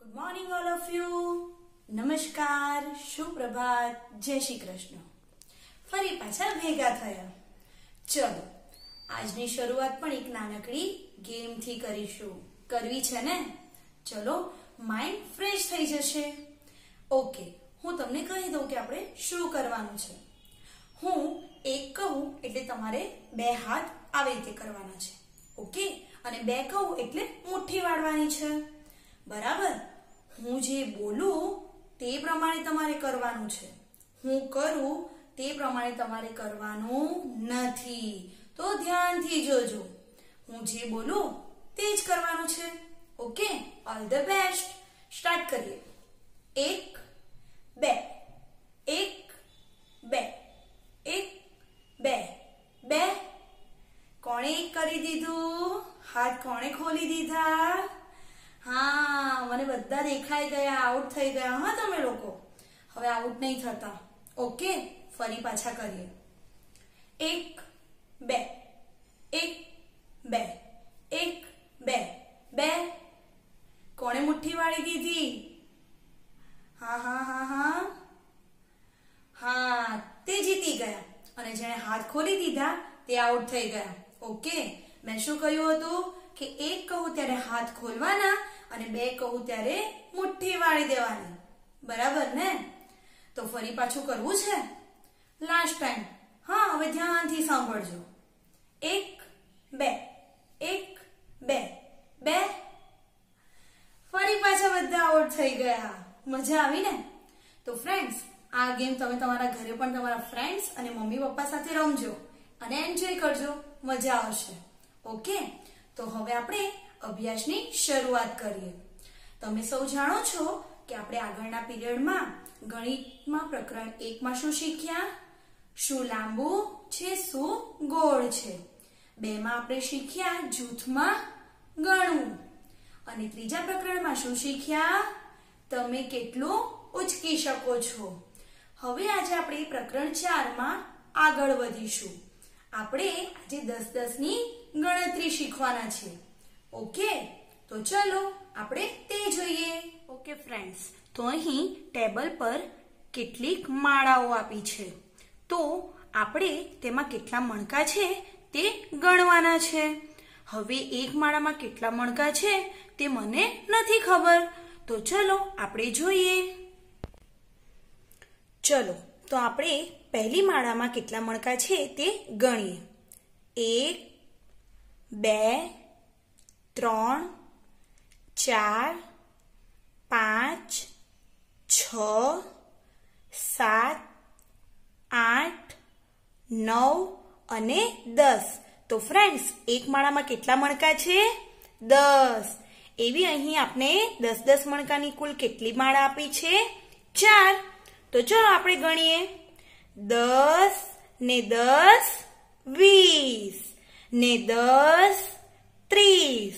Good morning all of you નમસ્કાર સુપ્રભાત જય શ્રી કૃષ્ણ ફરી પાછા ભેગા થયા. ચલો, આજની શરૂઆત પણ એક નાનકડી ગેમથી કરીશું. કરવી છે ને? ચલો માઇન્ડ ફ્રેશ થઈ જશે. ઓકે હું તમને કહી દઉં કે આપણે શું કરવાનું છે. હું એક કહું એટલે તમારે બે હાથ આવી રીતે કરવાના છે. ઓકે અને બે કહું એટલે મુઠ્ઠી વાળવાની છે. બરાબર? હું જે બોલું તે પ્રમાણે તમારે કરવાનું છે. હું કરું તે પ્રમાણે તમારે કરવાનું નથી. તો ધ્યાનથી જોજો. હું જે બોલું તે જ કરવાનું છે. Okay? All the best start કરીએ. એક, બે. એક બે. એક, બે. બે. કોણે એક કરી દીધું? હાથ કોણે ખોલી દીધા? હા, મને બધા દેખાઈ ગયા આઉટ થઈ ગયા, હા, તમે લોકો. હવે આઉટ નહીં થતા. ઓકે ફરી પાછા કરીએ. એક, બે. એક બે. એક, બે. બે. કોણે મુઠ્ઠી વાળી દીધી? હા હા હા હા. હા, તે જીતી ગયા. અને જેણે હાથ ખોલી દીધા, તે આઉટ થઈ ગયા. ઓકે મેં શું કહ્યું હતું? કે એક કહું ત્યારે હાથ ખોલવાના અને બે કહું ત્યારે મુઠ્ઠી વાળી દેવાની. બરાબર ને? તો ફરી પાછું કરવું છે? લાસ્ટ ટાઈમ હા, હવે ધ્યાનથી સાંભળજો. એક, બે. એક, બે. બે. ફરી પાછા બધા આઉટ થઈ ગયા. મજા આવી ને? તો ફ્રેન્ડ્સ આ ગેમ તમે તમારા ઘરે પણ તમારા ફ્રેન્ડ્સ અને મમ્મી પપ્પા સાથે રમજો અને એન્જોય કરજો. મજા આવશે. ઓકે તો હવે આપણે અભ્યાસની શરૂઆત કરીએ. તમે સૌ જાણો છો કે આપણે આગળના પીરિયડમાં ગણિતમાં પ્રકરણ એકમાં શું શીખ્યા? શું લાંબુ છે, શું ગોળ છે? બેમાં આપણે શીખ્યા જૂથમાં ગણવું. અને ત્રીજા પ્રકરણમાં શું શીખ્યા? તમે કેટલું ઉચકી શકો છો? હવે આજે આપણે પ્રકરણ ચારમાં આગળ વધીશું. આપણે આજે દસ દસની ગણતરી શીખવાના છે ઓકે? તો ચલો, આપણે તે જોઈએ. Okay, friends. તો અહીં ટેબલ પર કેટલીક માળાઓ આપી છે. તો આપણે તેમાં કેટલા મણકા છે તે ગણવાના છે. હવે એક માળામાં કેટલા મણકા છે તે મને નથી ખબર. તો ચલો, આપણે જોઈએ. ચલો, તો આપણે પહેલી માળામાં કેટલા મણકા છે તે ગણીએ. એક, બે ત્રણ, ચાર, પાંચ, છ, સાત, આઠ, નવ અને દસ. તો ફ્રેન્ડ્સ એક માળામાં કેટલા મણકા છે? દસ. એવી અહીં આપણે દસ દસ મણકાની કુલ કેટલી માળા આપી છે? ચાર. તો ચલો આપણે ગણીએ. દસ ને દસ, વીસ. ને દસ ત્રીસ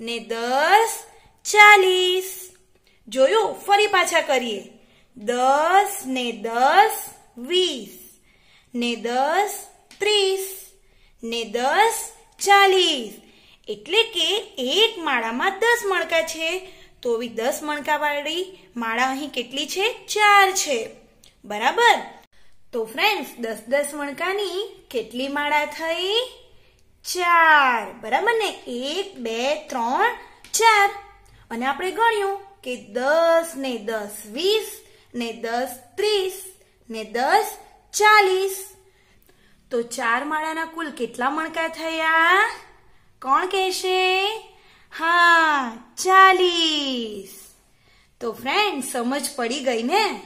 ને દસ ચાલીસ. જોયું? ફરી પાછા કરીએ. દસ ને દસ વીસ. ને દસ ત્રીસ. ને દસ ચાલીસ. એટલે કે એક માળામાં દસ મણકા છે. તો એવી દસ મણકા વાળી માળા અહીં કેટલી છે? ચાર છે. બરાબર? તો ફ્રેન્ડ્સ દસ દસ મણકાની કેટલી માળા થઈ? ચાર. બરાબર ને? એક, બે, ત્રણ, ચાર. અને આપણે ગણ્યું કે દસ ને દસ વીસ ને દસ ત્રીસ ને દસ ચાલીસ. તો ચાર માળાના કુલ કેટલા મણકા થયા? કોણ કહેશે? હા, ચાલીસ. તો ફ્રેન્ડ સમજ પડી ગઈ ને?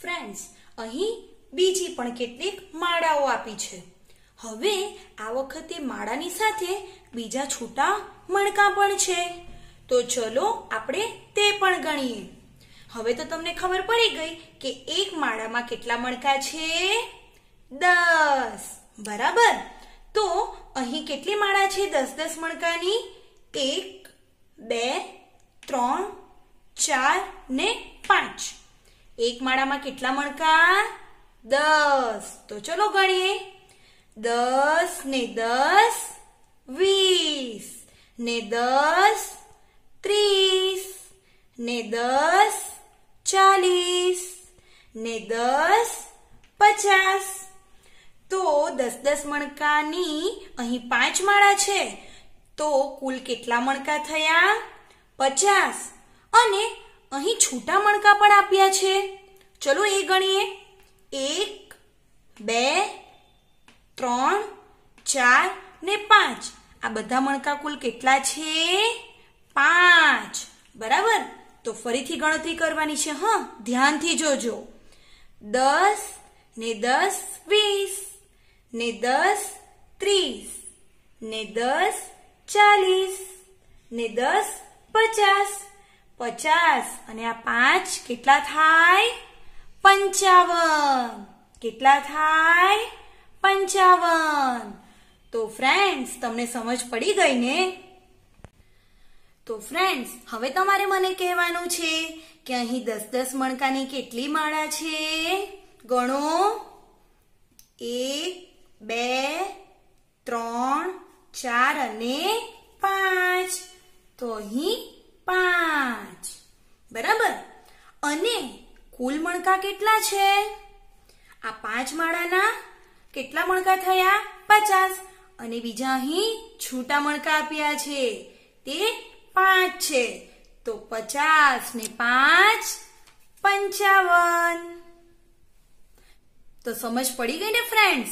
ફ્રેન્ડ્સ અહીં બીજી પણ કેટલીક માળાઓ આપી છે. હવે આ વખતે માળાની સાથે બીજા છૂટા મણકા પણ છે. તો ચલો આપણે તે પણ ગણીએ. હવે તો તમને ખબર પડી ગઈ કે એક માળામાં કેટલા મણકા છે? દસ. બરાબર? તો અહીં કેટલી માળા છે દસ દસ મણકાની? એક, બે, ત્રણ, ચાર ને પાંચ. એક માળામાં કેટલા મણકા? દસ. તો ચલો ગણીએ. દસ ને દસ વીસ ને દસ ત્રીસ ને દસ ચાલીસ ને દસ પચાસ. તો દસ દસ મણકાની અહીં પાંચ માળા છે. તો કુલ કેટલા મણકા થયા? પચાસ. અને અહીં છૂટા મણકા પણ આપ્યા છે. ચલો એ ગણીએ. એક, બે ત્રણ, ચાર ને પાંચ. આ બધા મણકા કુલ કેટલા છે? પાંચ. બરાબર? તો ફરીથી ગણતરી કરવાની છે, હા? ધ્યાનથી જોજો. દસ ને દસ વીસ, ને દસ ત્રીસ, ને દસ ચાલીસ, ને દસ પચાસ. પચાસ. અને આ પાંચ કેટલા થાય? પંચાવન. કેટલા થાય? પંચાવન. તો ફ્રેન્ડ્સ તમને સમજ પડી ગઈ ને? તો ફ્રેન્ડ્સ હવે તમારે મને કહેવાનું છે કે અહીં દસ દસ મણકાની કેટલી માળા છે? ગણો. એક, બે, ત્રણ, ચાર અને પાંચ. તો અહીં પાંચ. બરાબર? અને કુલ મણકા કેટલા છે? આ પાંચ માળાના કેટલા મણકા થયા? પચાસ. અને બીજા અહીં છૂટા મણકા આપ્યા છે. તે પાંચ છે. તો પચાસ ને પાંચ, પંચાવન. તો સમજ પડી ગઈ ને ફ્રેન્ડ્સ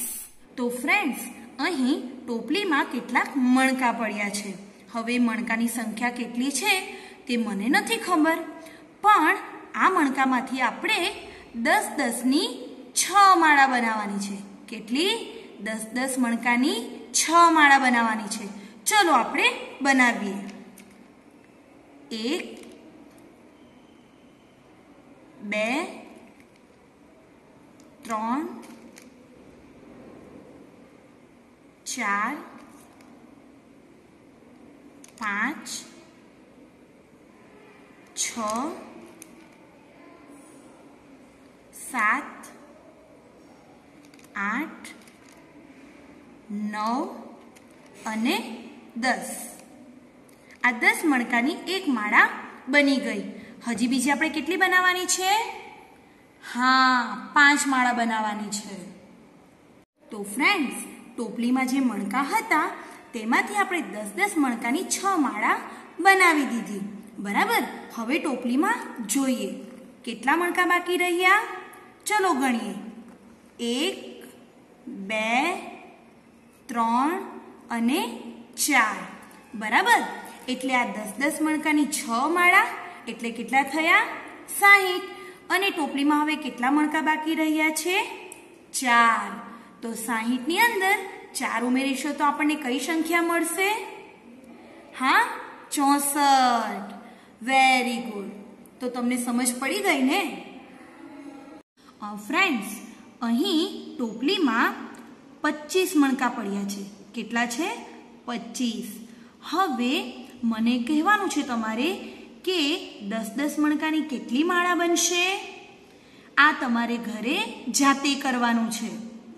તો ફ્રેન્ડ્સ અહીં ટોપલીમાં કેટલાક મણકા પડ્યા છે. હવે મણકાની સંખ્યા કેટલી છે તે મને નથી ખબર. પણ આ મણકામાંથી આપણે દસ દસની છ માળા બનાવવાની છે. કેટલી? દસ દસ મણકાની છ માળા બનાવવાની છે. ચલો આપણે બનાવીએ. એક, બે, ત્રણ, ચાર, પાંચ, છ, સાત આઠ, નવ અને દસ. આ દસ મણકાની એક માળા બની ગઈ. હજી બીજી આપણે કેટલી બનાવવાની છે? હા, પાંચ માળા બનાવવાની છે. તો ફ્રેન્ડ્સ ટોપલીમાં જે મણકા હતા, તેમાંથી આપણે દસ દસ મણકાની છ માળા બનાવી દીધી. બરાબર? હવે ટોપલીમાં જોઈએ. કેટલા મણકા બાકી રહ્યા? ચલો ગણીએ. એક બે, ત્રણ અને ચાર. બરાબર? એટલે આ દસ દસ મણકાની છ માળા એટલે કેટલા થયા? સાહીઠ. અને ટોપલીમાં હવે કેટલા મણકા બાકી રહ્યા છે? ચાર. તો સાહીઠની અંદર ચાર ઉમેરીશો તો આપણને કઈ સંખ્યા મળશે? હા? ચોસઠ. વેરી ગુડ તો તમને સમજ પડી ગઈ ને? ફ્રેન્ડ્સ અહીં ટોપલીમાં પચીસ મણકા પડ્યા છે. કેટલા છે? પચીસ હવે મને કહેવાનું છે તમારે કે દસ દસ મણકાની કેટલી માળા બનશે? આ તમારે ઘરે જાતે કરવાનું છે.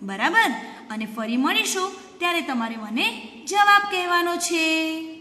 બરાબર? અને ફરી મળીશું ત્યારે તમારે મને જવાબ કહેવાનો છે.